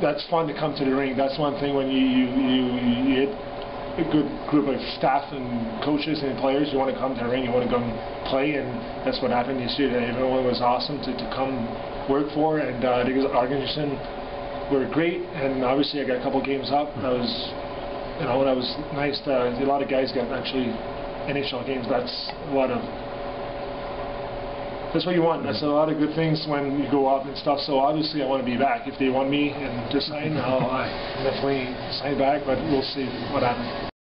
that's fun to come to the ring. That's one thing when you you you, you hit a good group of staff and coaches and players. You want to come to the ring. You want to come play, and that's what happened yesterday. Everyone was awesome to, to come work for, and uh, the were great. And obviously, I got a couple games up. That was you know that was nice. To, a lot of guys got actually NHL games. That's a lot of that's what you want. That's a lot of good things when you go up and stuff. So obviously, I want to be back. If they want me and to sign, I'll I definitely sign back. But we'll see what happens.